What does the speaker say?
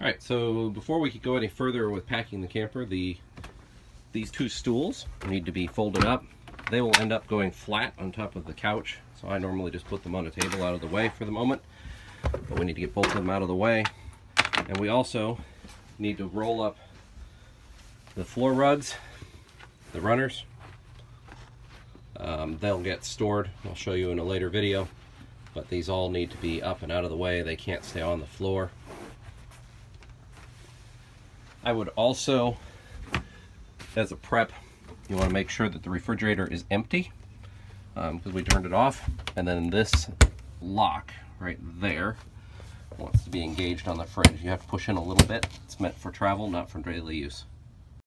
All right, so before we could go any further with packing the camper, the these two stools need to be folded up. They will end up going flat on top of the couch, so I normally just put them on a table out of the way for the moment. But we need to get both of them out of the way. And we also need to roll up the floor rugs, the runners. Um, they'll get stored. I'll show you in a later video. But these all need to be up and out of the way. They can't stay on the floor. I would also, as a prep, you want to make sure that the refrigerator is empty because um, we turned it off. And then this lock right there wants to be engaged on the fridge. You have to push in a little bit. It's meant for travel, not for daily use.